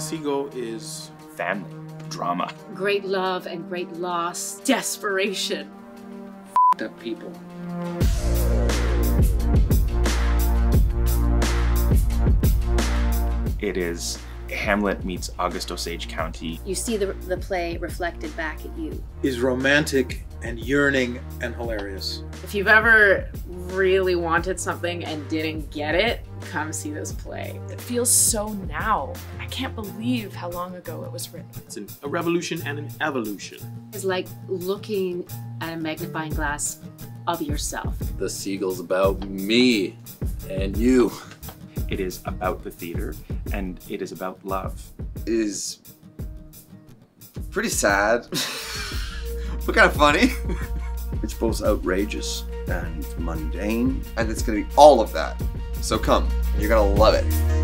Seagull is family, drama, great love and great loss, desperation. up people. It is Hamlet meets August Osage County. You see the, the play reflected back at you. Is romantic and yearning and hilarious. If you've ever really wanted something and didn't get it, come see this play. It feels so now. I can't believe how long ago it was written. It's an, a revolution and an evolution. It's like looking at a magnifying glass of yourself. The Seagull's about me and you. It is about the theater and it is about love. Is pretty sad, but kind of funny. It's both outrageous and mundane. And it's gonna be all of that. So come, you're gonna love it.